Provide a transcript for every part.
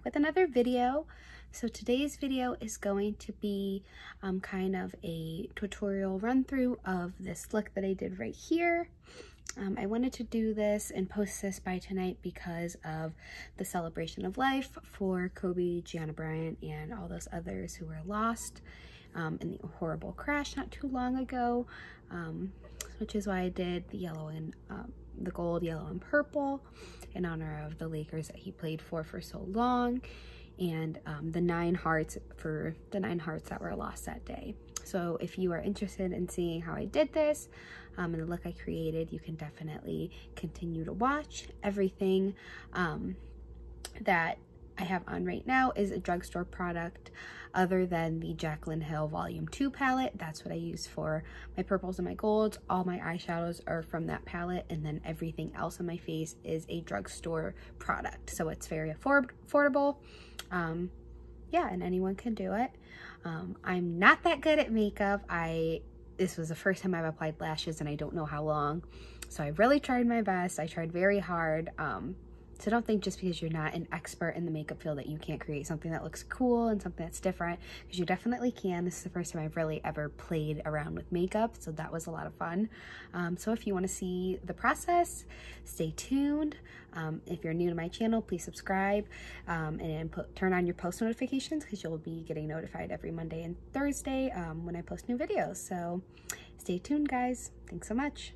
back with another video. So today's video is going to be um, kind of a tutorial run through of this look that I did right here. Um, I wanted to do this and post this by tonight because of the celebration of life for Kobe, Gianna Bryant, and all those others who were lost um, in the horrible crash not too long ago, um, which is why I did the yellow and um, the gold, yellow, and purple in honor of the Lakers that he played for for so long and um, the nine hearts for the nine hearts that were lost that day. So if you are interested in seeing how I did this um, and the look I created, you can definitely continue to watch. Everything um, that I have on right now is a drugstore product other than the Jaclyn Hill Volume 2 palette. That's what I use for my purples and my golds. All my eyeshadows are from that palette and then everything else on my face is a drugstore product. So it's very afford affordable. Um, yeah, and anyone can do it. Um, I'm not that good at makeup. I This was the first time I've applied lashes and I don't know how long. So I really tried my best. I tried very hard. Um, so don't think just because you're not an expert in the makeup field that you can't create something that looks cool and something that's different, because you definitely can. This is the first time I've really ever played around with makeup, so that was a lot of fun. Um, so if you want to see the process, stay tuned. Um, if you're new to my channel, please subscribe um, and put, turn on your post notifications because you'll be getting notified every Monday and Thursday um, when I post new videos. So stay tuned, guys. Thanks so much.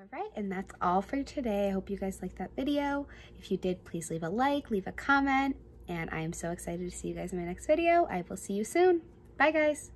All right, and that's all for today. I hope you guys liked that video. If you did, please leave a like, leave a comment, and I am so excited to see you guys in my next video. I will see you soon. Bye, guys.